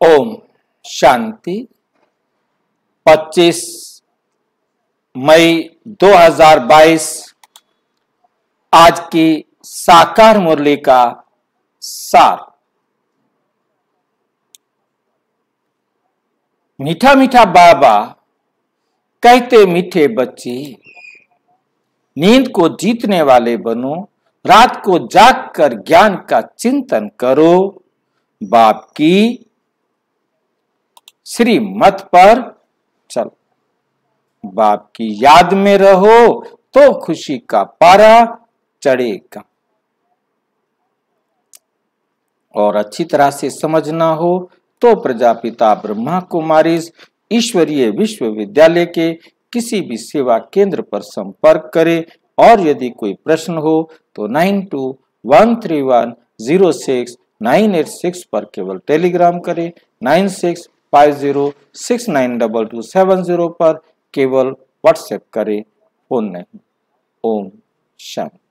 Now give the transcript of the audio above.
ओम शांति। 25 मई 2022 आज की साकार मुरली का सार। मीठा मीठा बाबा कहते, मीठे बच्चे, नींद को जीतने वाले बनो, रात को जागकर ज्ञान का चिंतन करो, बाप की श्री मत पर। चल। बाप की याद में रहो तो खुशी का पारा चढ़ेगा। और अच्छी तरह से समझना हो तो प्रजापिता ब्रह्मा कुमारी ईश्वरीय विश्वविद्यालय के किसी भी सेवा केंद्र पर संपर्क करें और यदि कोई प्रश्न हो तो nine two one three one zero six nine eight six पर केवल टेलीग्राम करें। Nine six five zero six nine double two seven zero पर केवल व्हाट्सएप करें। फ़ोन नहीं। ओम शांति।